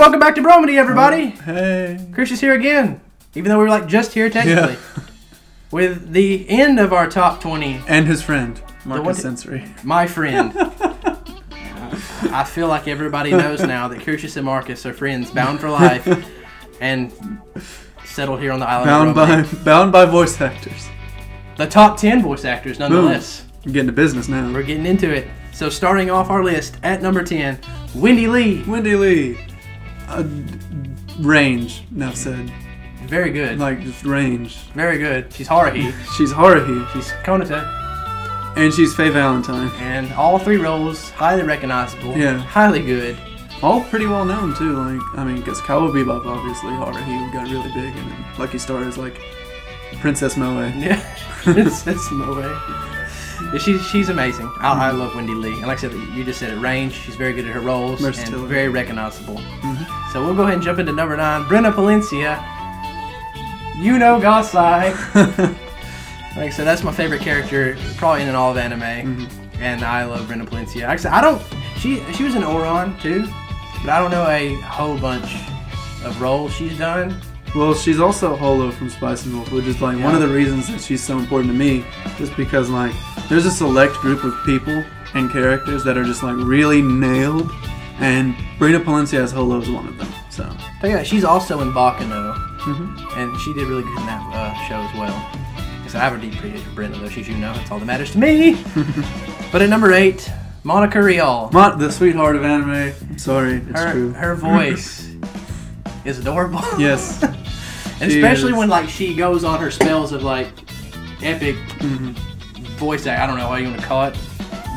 welcome back to Bromandy, everybody. Oh, hey. Chris is here again, even though we were like just here technically. With the end of our top 20, And his friend, Marcus Sensory. my friend. I feel like everybody knows now that Cruxis and Marcus are friends, bound for life, and settled here on the island. Bound of by bound by voice actors. the top 10 voice actors, nonetheless. I'm getting to business now. We're getting into it. So, starting off our list at number 10, Wendee Lee. Wendee Lee. Uh, range, enough said. Very good. Like just range. Very good. She's Haruhi. She's Haruhi. She's Konata. And she's Faye Valentine. And all three roles highly recognizable. Yeah. Highly good. All pretty well known too. Like I mean, because Cowboy Bebop obviously Haruhi got really big, and then Lucky Star is like Princess Moe. Yeah. Princess Moe. Yeah, she's she's amazing. I, I love Wendee Lee. And like I said, you just said it, range. She's very good at her roles and very recognizable. Mhm. So we'll go ahead and jump into number nine, Brina Palencia. Yuno Gasai. Like I said, that's my favorite character, probably in all of anime, Mhm. and I love Brina Palencia. Actually, I don't. She she was in Ouran too, but I don't know a whole bunch of roles she's done. Well, she's also Holo from Spice and Wolf, which is like one of the reasons that she's so important to me, just because like there's a select group of people and characters that are just like really nailed, and Brina Palencia as Holo is one of them. So, But yeah, she's also in Baccano, mhm. and she did really good in that uh, show as well. So I have a deep appreciation for Brenda, though. She's you know, that's all that matters to me. but at number eight, Monica Rial. Mon- the sweetheart of anime. I'm sorry, it's Her true. her voice is adorable. Yes. And especially is. when like she goes on her spells of like epic Mhm. voice act. I don't know what you want to call it.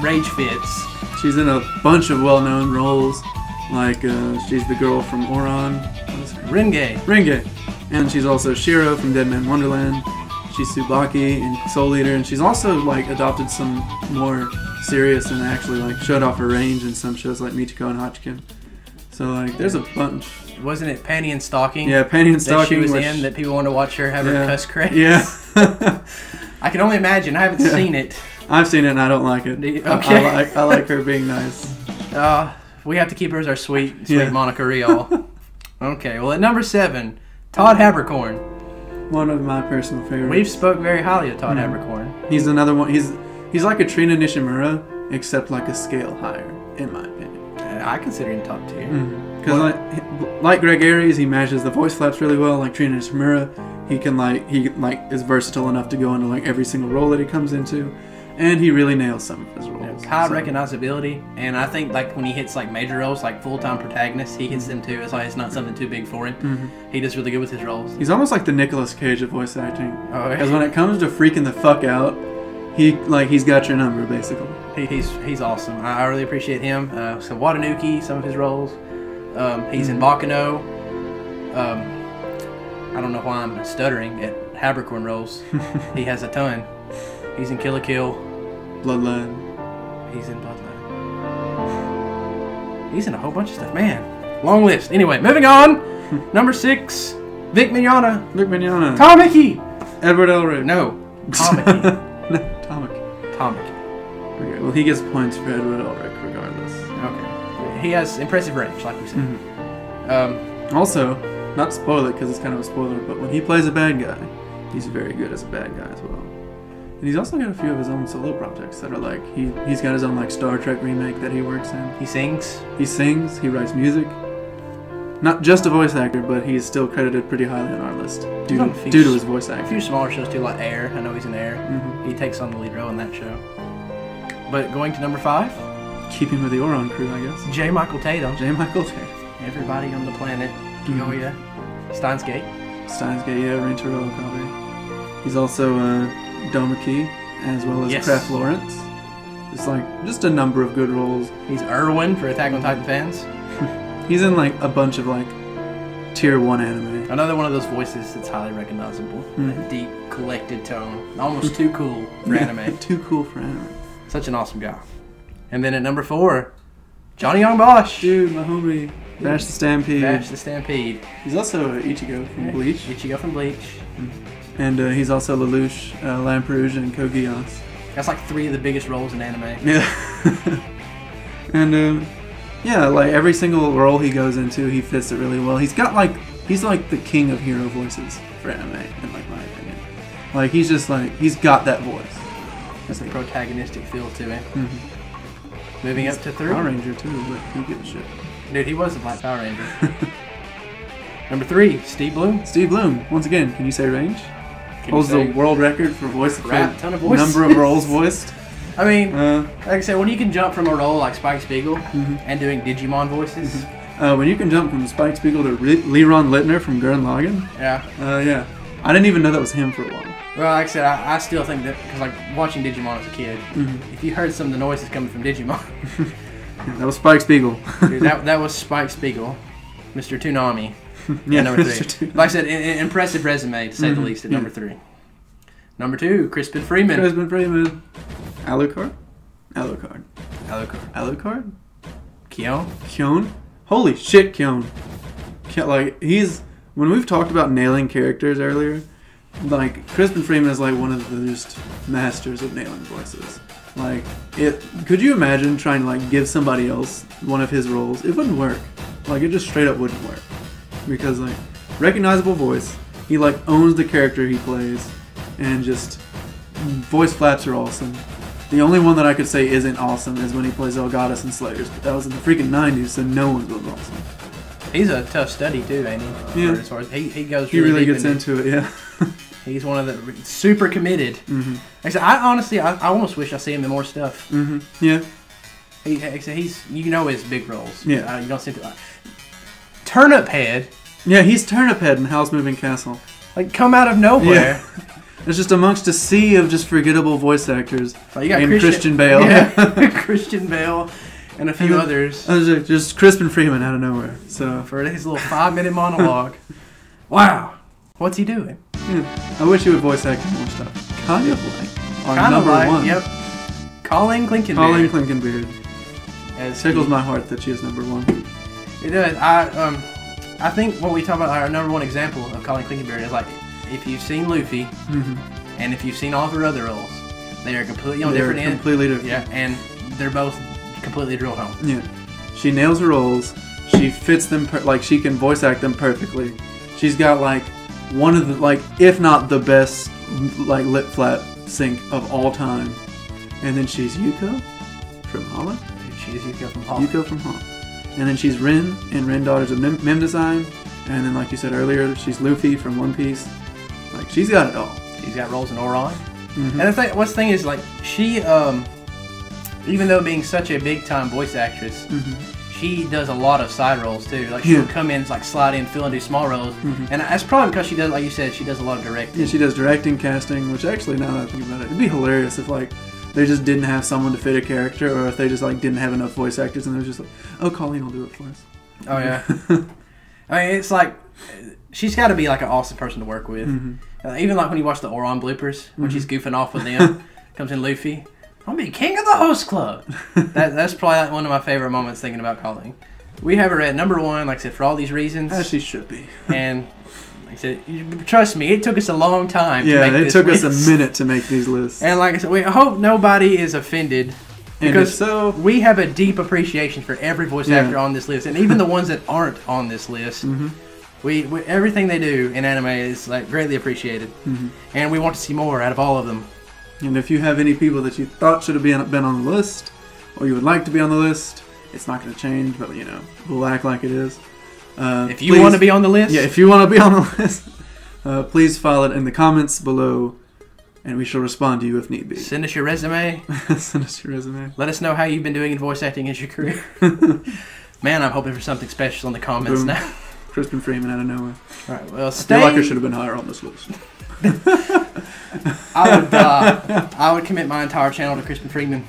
Rage fits. She's in a bunch of well-known roles, like uh, she's the girl from Ouran. What is her Renge. Renge. And she's also Shiro from Dead Man Wonderland. She's Tsubaki in Soul Eater, and she's also like adopted some more serious and actually like showed off her range in some shows like Michiko and Hatchin. So like there's a bunch. Wasn't it Panty and Stocking? Yeah, Penny and That she was which- in that people wanted to watch her have her cuss craze. Yeah. I can only imagine. I haven't Yeah. seen it. I've seen it and I don't like it. You- I- I, okay. like I like her being nice. Uh, we have to keep her as our sweet, sweet Yeah. Monica Rial. okay, well at number seven, Todd Haberkorn. One of my personal favorites. We've spoke very highly of Todd Mhm. Haberkorn. He's another one. He's he's like a Trina Nishimura, except like a scale higher, in my opinion. Uh, I consider him top tier. Because like, like Greg Ayres, he matches the voice flaps really well. Like Trina Nishimura, he can like he like is versatile enough to go into like every single role that he comes into, and he really nails some of his roles. High So- recognizability, and I think like when he hits like major roles, like full time protagonists, he hits them too. It's like it's not something too big for him. Mhm. He does really good with his roles. He's almost like the Nicolas Cage of voice acting. Oh, Because when it comes to freaking the fuck out, he like he's got your number basically. He, he's he's awesome. I, I really appreciate him. Uh, so Watanuki, some of his roles. Um, he's in Baccano. Um, I don't know why I'm stuttering at Haberkorn roles. he has a ton. He's in Kill la Kill. Bloodline. He's in Bloodline. He's in a whole bunch of stuff. Man, long list. Anyway, moving on. Number six, Vic Mignogna. Vic Mignogna. Tamaki. Edward Elric. No, Tamaki. no, Tom Tamaki. Okay, well he gets points for Edward Elric regardless. Okay. He has impressive range, like we said. Mhm. Um, Also, not to spoil it because it's kind of a spoiler, but when he plays a bad guy, he's very good as a bad guy as well. And he's also got a few of his own solo projects that are like he he's got his own like Star Trek remake that he works in. he sings. He sings, he writes music. Not just a voice actor, but he's still credited pretty highly on our list due to, few due to his voice acting. A few smaller shows too, like Air. I know he's in Air. Mhm. He takes on the lead role in that show. But going to number five, Keeping with the Ouran crew, I guess. J. Michael Tatum. J. Michael Taylor. Everybody on the planet. Mhm. yeah. Steins Gate. Steins Gate, yeah, Rintaro Okabe. He's also uh, Domaki, as well as Yes. Kraft Lawrence. It's like just a number of good roles. He's Erwin for Attack on Titan fans. He's in like a bunch of like tier one anime. Another one of those voices that's highly recognizable. Mhm. That deep, collected tone. Almost too cool for anime. Too cool for anime. Such an awesome guy. And then at number four, Johnny Young Bosch. Dude, my homie, Vash the Stampede. Vash the Stampede. He's also Ichigo from Bleach, Ichigo from Bleach. And uh, he's also Lelouch, uh, Lamperouge, and Code Geass. That's like three of the biggest roles in anime. Yeah. and uh, Yeah, like every single role he goes into, he fits it really well. He's got like he's like the king of hero voices for anime, in like my opinion. Like he's just like he's got that voice. That's a protagonistic feel to him. Mhm. Moving up to three. Power Ranger too, but who gives a shit? Dude, he was a Black Power Ranger. Number three, Steve Blum. Steve Blum, once again, can you say range? Holds the world record for voice Crap ton of voices. number of roles voiced. I mean, Uh, like I said, when you can jump from a role like Spike Spiegel Mhm. and doing Digimon voices, uh, when you can jump from Spike Spiegel to Re- Leeron Littner from Gurren Lagann, yeah. uh, yeah, I didn't even know that was him for a while. Well, like I said, I, I still think that because like watching Digimon as a kid, Mhm. if you heard some of the noises coming from Digimon, Yeah, that was Spike Spiegel. dude, that that was Spike Spiegel, Mr. Toonami. yeah, number three. Like I said, an, impressive resume to say the Mhm, least at yeah. number three. Number two, Crispin Freeman. Crispin Freeman. Alucard? Alucard. Alucard. Alucard? Kyon. Kyon? Holy shit. Kyon- Like, he's. When we've talked about nailing characters earlier, like, Crispin Freeman is like one of the just masters of nailing voices. Like, it. Could you imagine trying to, like, give somebody else one of his roles? It wouldn't work. Like, it just straight up wouldn't work. Because, like, recognizable voice. He, like, owns the character he plays. And just. Voice flaps are awesome. The only one that I could say isn't awesome is when he plays Zelgadis and Slayers, but that was in the freaking 90s, so no one's was awesome. He's a tough study too, ain't he? Yeah. As far as he, he goes. He really deep gets into it, yeah. He's one of the super committed. hmm Like I said, I honestly, I, I almost wish I see him in more stuff. hmm Yeah. He, he's you know his big roles. Yeah. Uh, you don't see. Turnip Head, Yeah, he's Turnip Head in Howl's Moving Castle. like come out of nowhere. Yeah. It's just amongst a sea of just forgettable voice actors. Like, you got And Christian, Christian Bale. Yeah, Christian Bale, and a few And then- others I was like, just Crispin Freeman out of nowhere. So, for his little five-minute monologue. wow, what's he doing? yeah. I wish he would voice act more stuff. Kind of like our Kind number like, one. yep. Colleen Clinkenbeard. Colleen Clinkenbeard. as Tickles he- my heart that she is number one. It does. I um, I think what we talk about our number one example of Colleen Clinkenbeard is like if you've seen Luffy hmm and if you've seen all of her other roles, they are completely on They're different ends. completely different. Yeah, and they're both completely drilled home. Yeah, she nails her roles. She fits them per- like she can voice act them perfectly. She's got like one of the like if not the best like lip flap sync of all time. And then she's Yuko from Holland. She's Yuko from Paul. Yuko from Holland. And then she's Rin in Rin Daughters of Mem, Mnemosyne. And then like you said earlier, she's Luffy from One Piece. Like she's got it all. She's got roles in Ouran. Mhm. And the thing, what's the thing is like she um, even though being such a big time voice actress, Mhm. she does a lot of side roles too. Like she'll Yeah. come in, like slide in, fill and do small roles, Mhm. and that's probably because she does, like you said, she does a lot of directing. Yeah, she does directing, casting, which actually, now that I think about it, it'd be hilarious if like they just didn't have someone to fit a character, or if they just like didn't have enough voice actors, and they're just like, "Oh, Colleen will do it for us." Oh yeah. I mean, it's like she's got to be like an awesome person to work with. Mhm. Uh, even like when you watch the Ouran bloopers when Mhm. she's goofing off with them, comes in Luffy. I'm gonna be king of the host club. that, that's probably like one of my favorite moments thinking about Colleen. We have her at number one, like I said, for all these reasons. As she should be. and said, trust me, it took us a long time. to Yeah, it took us a minute to make these lists. And like I said, we hope nobody is offended because so, we have a deep appreciation for every voice Yeah. actor on this list, and even the ones that aren't on this list. mhm, We, we everything they do in anime is like greatly appreciated, mhm. and we want to see more out of all of them. and if you have any people that you thought should have been been on the list, or you would like to be on the list, it's not going to change, but you know, we'll act like it is. Uh, If you want to be on the list, Yeah, if you want to be on the list, uh, please file it in the comments below, and we shall respond to you if need be. send us your resume. Send us your resume. Let us know how you've been doing in voice acting as your career. Man, I'm hoping for something special in the comments Boom. now. Crispin Freeman out of nowhere. All right, well, I stay. feel like I should have been higher on this list. I would, uh, I would commit my entire channel to Crispin Freeman.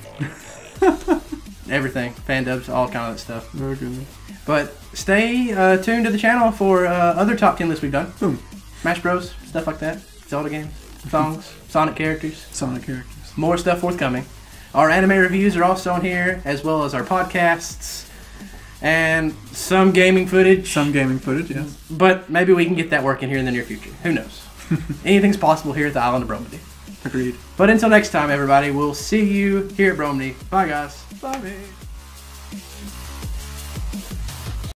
Everything, fan dubs, all kind of that stuff. Okay. But stay uh, tuned to the channel for uh, other top 10 lists we've done. Boom. Smash Bros, stuff like that. Zelda games, songs, Sonic characters, Sonic characters. more stuff forthcoming. Our anime reviews are also on here, as well as our podcasts and some gaming footage. Some gaming footage, yes. But maybe we can get that working here in the near future. Who knows? Anything's possible here at the island of Bromandy. Agreed. But until next time, everybody, we'll see you here at Bromandy. Bye, guys. Bye.